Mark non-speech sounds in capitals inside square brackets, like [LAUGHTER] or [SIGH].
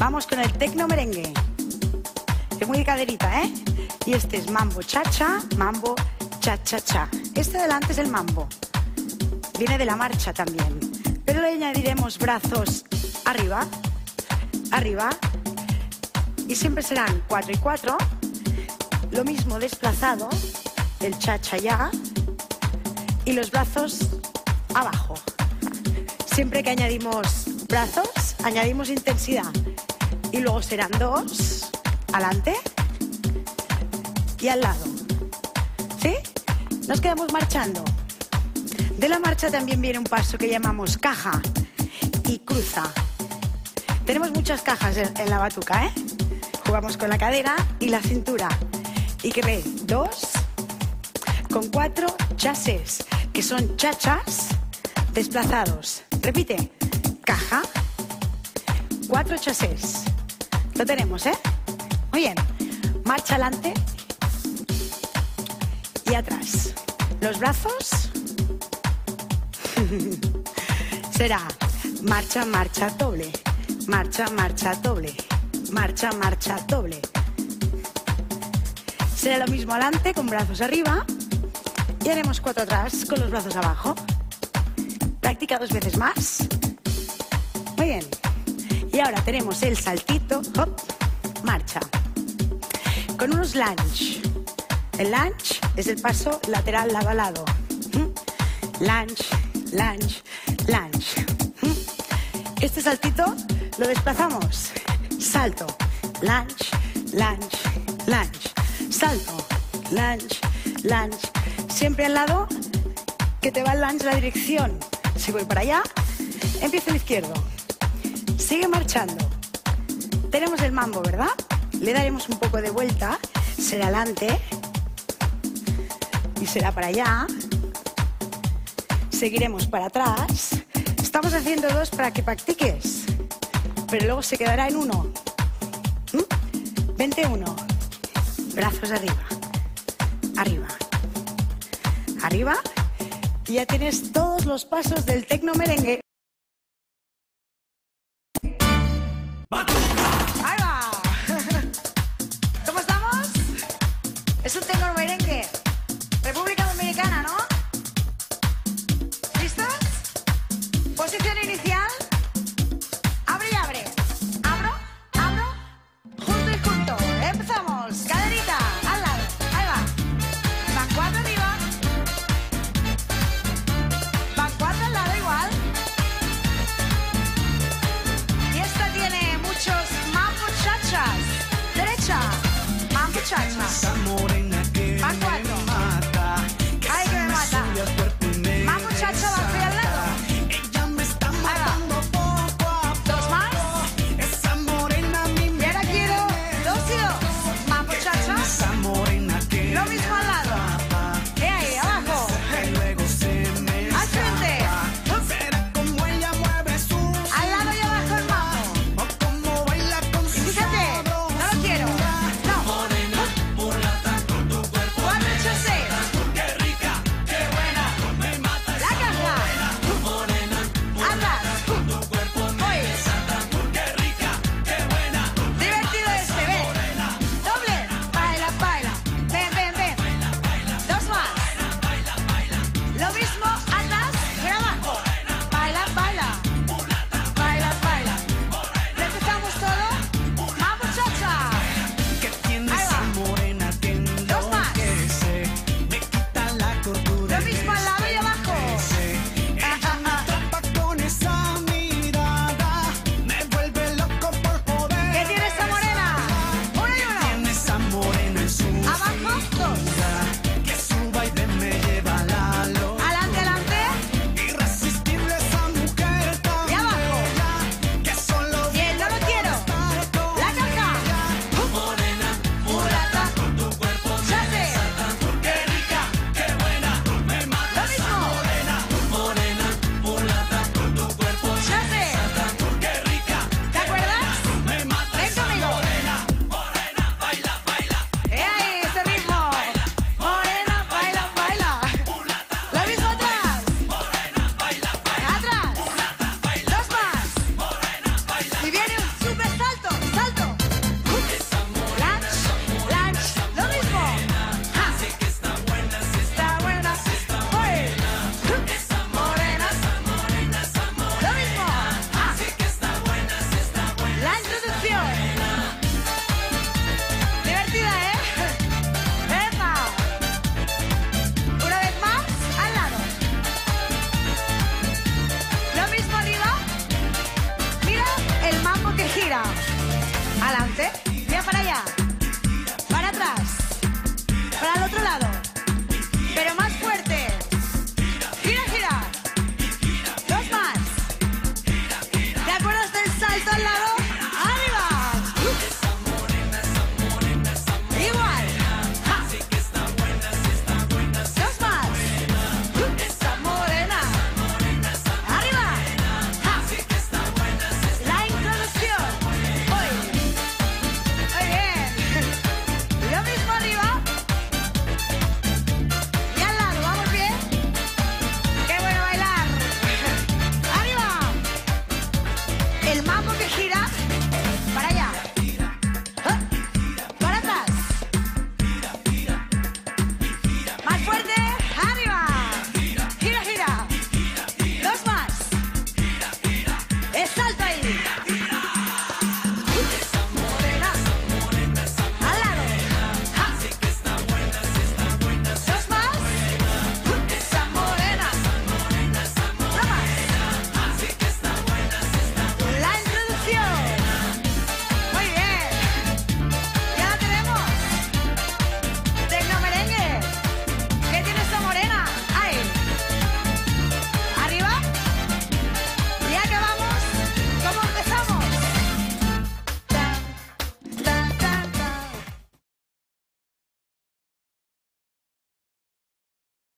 Vamos con el tecno merengue. Es muy caderita, ¿eh? Y este es mambo cha-cha, mambo cha-cha-cha. Este delante es el mambo. Viene de la marcha también. Pero le añadiremos brazos arriba, arriba. Y siempre serán cuatro y cuatro. Lo mismo desplazado, el cha-cha ya. Y los brazos abajo. Siempre que añadimos brazos, añadimos intensidad. Y luego serán dos, adelante y al lado. ¿Sí? Nos quedamos marchando. De la marcha también viene un paso que llamamos caja y cruza. Tenemos muchas cajas en, la batuca, ¿eh? Jugamos con la cadera y la cintura. Y que dos, con cuatro chases, que son chachas desplazados. Repite, caja, cuatro chases. Lo tenemos, ¿eh? Muy bien. Marcha adelante y atrás. Los brazos. [LAUGHS] Será marcha, marcha, doble. Marcha, marcha, doble. Marcha, marcha, doble. Será lo mismo adelante con brazos arriba. Y haremos cuatro atrás con los brazos abajo. Practica dos veces más. Muy bien. Y ahora tenemos el saltito. Hop, marcha. Con unos lunge. El lunge es el paso lateral lado a lado. Lunge, lunge, lunge. Este saltito lo desplazamos. Salto, lunge, lunge, lunge. Salto, lunge, lunge. Siempre al lado que te va el lunge la dirección. Si voy para allá, empiezo el izquierdo. Sigue marchando. Tenemos el mambo, ¿verdad? Le daremos un poco de vuelta. Será adelante. Y será para allá. Seguiremos para atrás. Estamos haciendo dos para que practiques. Pero luego se quedará en uno. ¿Mm? Vente uno. Brazos arriba. Arriba. Arriba. Y ya tienes todos los pasos del tecno merengue. Battle! 那什么